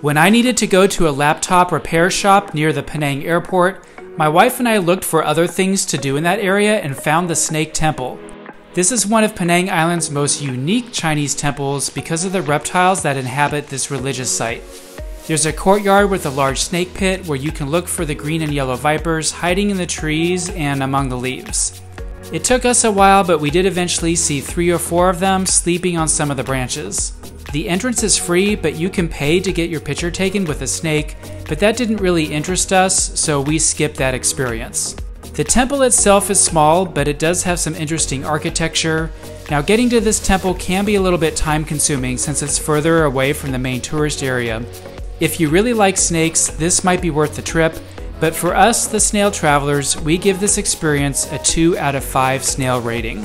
When I needed to go to a laptop repair shop near the Penang airport, my wife and I looked for other things to do in that area and found the Snake Temple. This is one of Penang Island's most unique Chinese temples because of the reptiles that inhabit this religious site. There's a courtyard with a large snake pit where you can look for the green and yellow vipers hiding in the trees and among the leaves. It took us a while, but we did eventually see three or four of them sleeping on some of the branches. The entrance is free, but you can pay to get your picture taken with a snake, but that didn't really interest us, so we skipped that experience. The temple itself is small, but it does have some interesting architecture. Now, getting to this temple can be a little bit time consuming since it's further away from the main tourist area. If you really like snakes, this might be worth the trip, but for us, the snail travelers, we give this experience a 2 out of 5 snail rating.